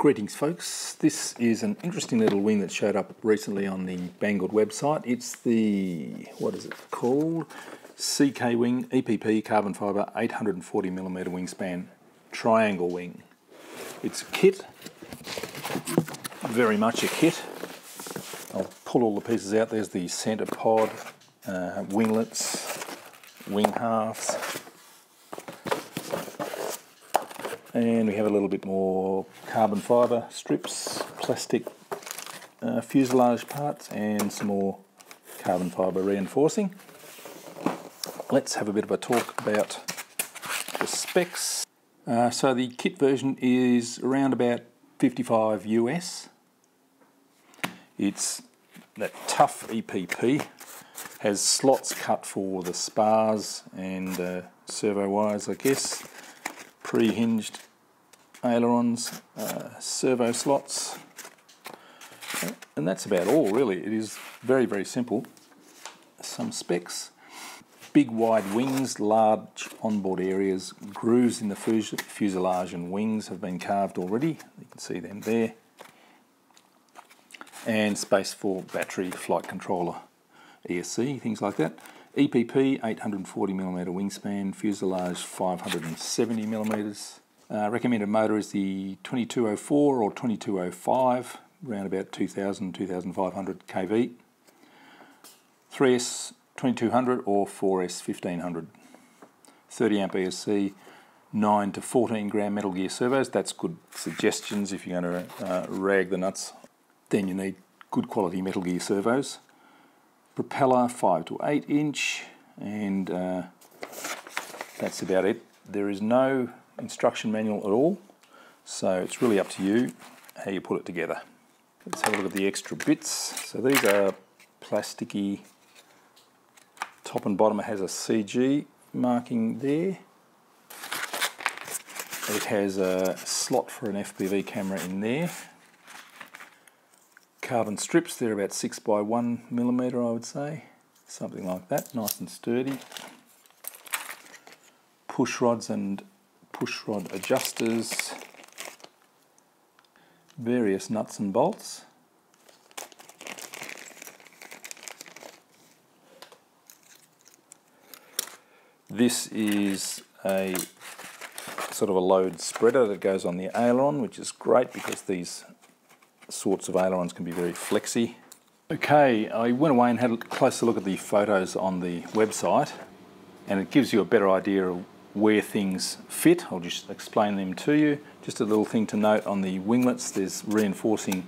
Greetings, folks. This is an interesting little wing that showed up recently on the Banggood website. It's the, what is it called? CK Wing EPP carbon fibre 840mm wingspan triangle wing. It's a kit, very much a kit. I'll pull all the pieces out. There's the centre pod, uh, winglets, wing halves, and we have a little bit more carbon fibre strips, plastic uh, fuselage parts and some more carbon fibre reinforcing. Let's have a bit of a talk about the specs. Uh, so the kit version is around about 55 US. It's that tough EPP, has slots cut for the spars and uh, servo wires I guess pre-hinged ailerons, uh, servo slots, and that's about all really. It is very, very simple. Some specs. Big wide wings, large onboard areas, grooves in the fuselage and wings have been carved already. You can see them there. And space for battery, flight controller, ESC, things like that. EPP 840mm wingspan, fuselage 570mm. Uh, recommended motor is the 2204 or 2205, around about 2000 2500 kV. 3S 2200 or 4S 1500. 30 amp ESC, 9 to 14 gram Metal Gear servos. That's good suggestions if you're going to uh, rag the nuts. Then you need good quality Metal Gear servos propeller 5 to 8 inch and uh, that's about it. There is no instruction manual at all so it's really up to you how you put it together. Let's have a look at the extra bits. So these are plasticky top and bottom it has a CG marking there. It has a slot for an FPV camera in there carbon strips. They're about six by one millimeter, I would say, something like that. Nice and sturdy. Push rods and push rod adjusters. Various nuts and bolts. This is a sort of a load spreader that goes on the aileron, which is great because these sorts of ailerons can be very flexy. Okay, I went away and had a closer look at the photos on the website and it gives you a better idea of where things fit. I'll just explain them to you. Just a little thing to note on the winglets, there's reinforcing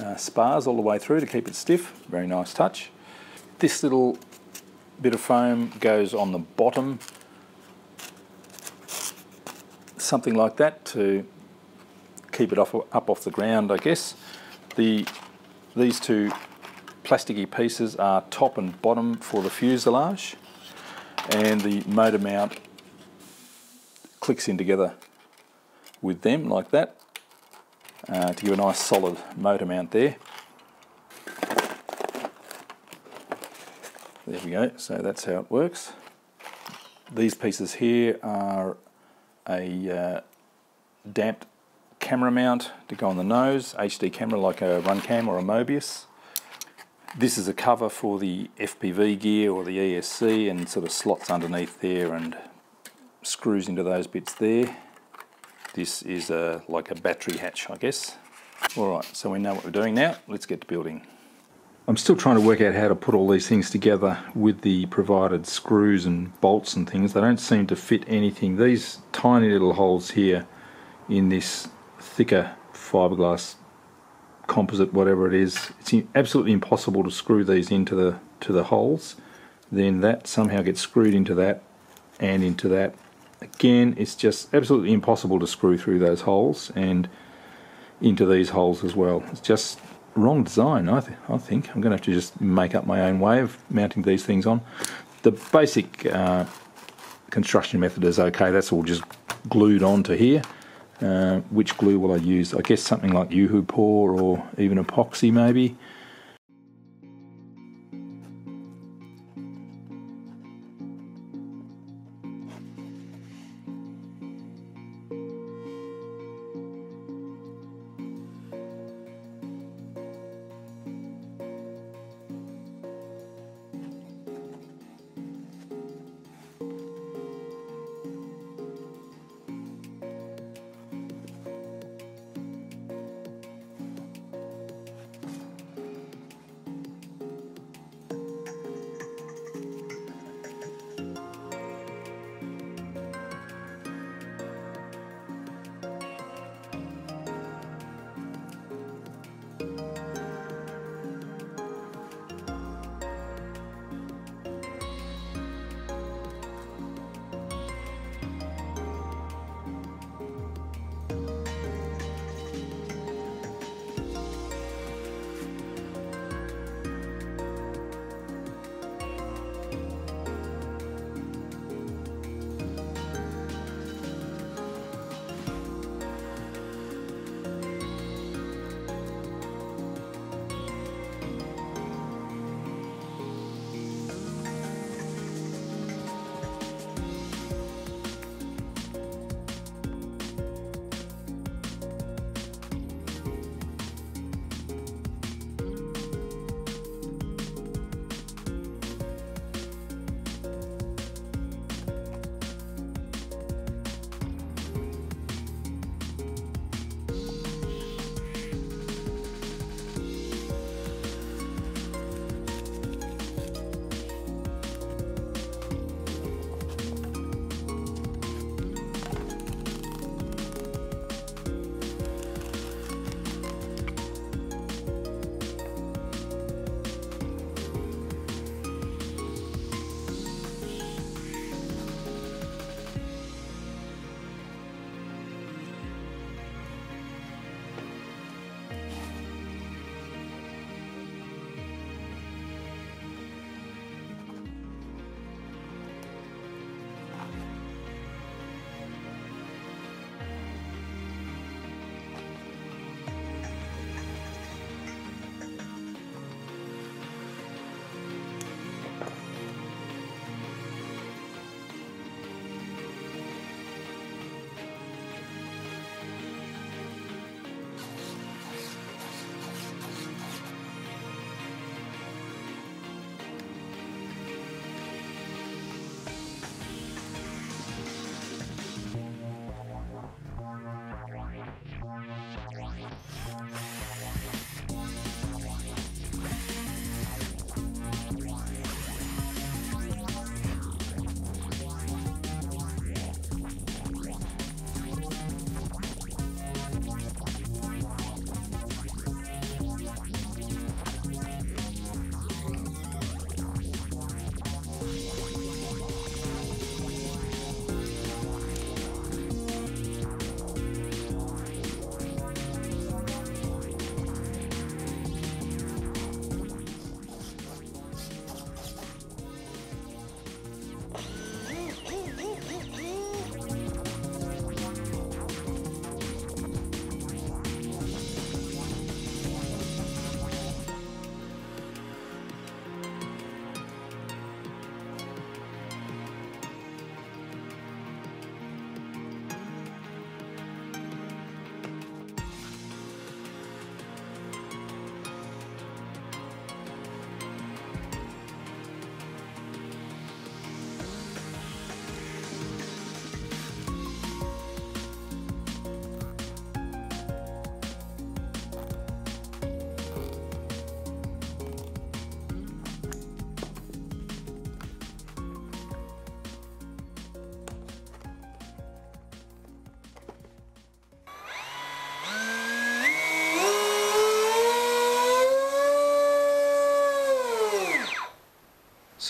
uh, spars all the way through to keep it stiff. Very nice touch. This little bit of foam goes on the bottom, something like that to keep it off, up off the ground, I guess. The, these two plasticky pieces are top and bottom for the fuselage and the motor mount clicks in together with them like that uh, to give a nice solid motor mount there. There we go, so that's how it works. These pieces here are a uh, damped camera mount to go on the nose, HD camera like a Runcam or a Mobius. This is a cover for the FPV gear or the ESC and sort of slots underneath there and screws into those bits there. This is a, like a battery hatch, I guess. Alright, so we know what we're doing now. Let's get to building. I'm still trying to work out how to put all these things together with the provided screws and bolts and things. They don't seem to fit anything. These tiny little holes here in this thicker fiberglass composite whatever it is it's absolutely impossible to screw these into the to the holes then that somehow gets screwed into that and into that again it's just absolutely impossible to screw through those holes and into these holes as well. It's just wrong design I, th I think. I'm gonna have to just make up my own way of mounting these things on. The basic uh, construction method is okay. That's all just glued onto here. Uh, which glue will I use? I guess something like Por or even epoxy maybe.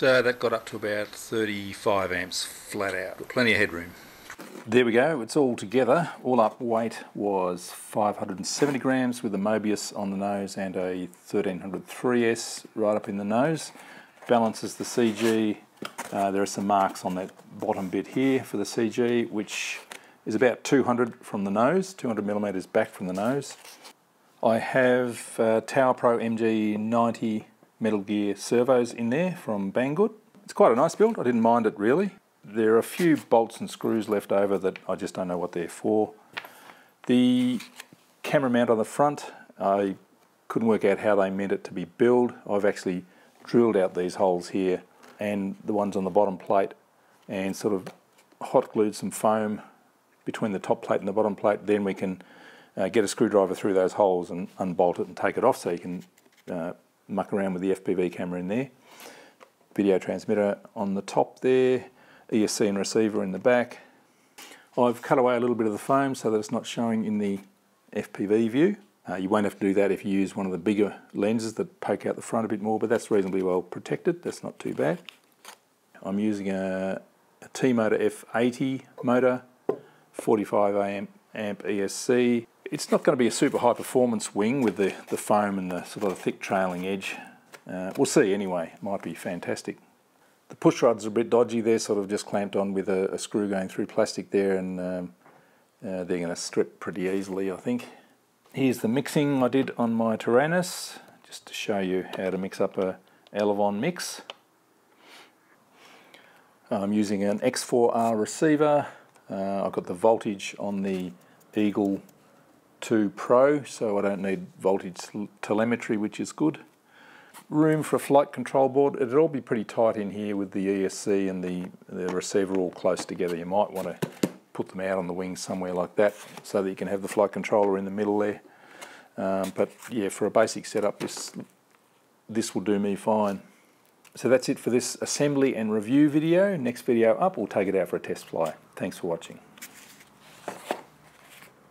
So that got up to about 35 amps flat out, plenty of headroom. There we go, it's all together. All up weight was 570 grams with a Mobius on the nose and a 1300 3S right up in the nose. Balances the CG. Uh, there are some marks on that bottom bit here for the CG, which is about 200 from the nose, 200 millimeters back from the nose. I have uh, Tower Pro MG90 Metal Gear servos in there from Banggood. It's quite a nice build, I didn't mind it really. There are a few bolts and screws left over that I just don't know what they're for. The camera mount on the front, I couldn't work out how they meant it to be built. I've actually drilled out these holes here and the ones on the bottom plate and sort of hot glued some foam between the top plate and the bottom plate. Then we can uh, get a screwdriver through those holes and unbolt it and take it off so you can uh, muck around with the FPV camera in there. Video transmitter on the top there, ESC and receiver in the back. I've cut away a little bit of the foam so that it's not showing in the FPV view. Uh, you won't have to do that if you use one of the bigger lenses that poke out the front a bit more, but that's reasonably well protected. That's not too bad. I'm using a, a T-Motor F80 motor, 45 amp, amp ESC. It's not going to be a super high performance wing with the, the foam and the sort of thick trailing edge. Uh, we'll see anyway, it might be fantastic. The push rods are a bit dodgy, they're sort of just clamped on with a, a screw going through plastic there and um, uh, they're going to strip pretty easily I think. Here's the mixing I did on my Taranis, just to show you how to mix up a Elevon mix. I'm using an X4R receiver, uh, I've got the voltage on the Eagle 2 Pro, so I don't need voltage telemetry, which is good. Room for a flight control board. It'd all be pretty tight in here with the ESC and the, the receiver all close together. You might want to put them out on the wing somewhere like that so that you can have the flight controller in the middle there. Um, but yeah, for a basic setup, this, this will do me fine. So that's it for this assembly and review video. Next video up, we'll take it out for a test fly. Thanks for watching.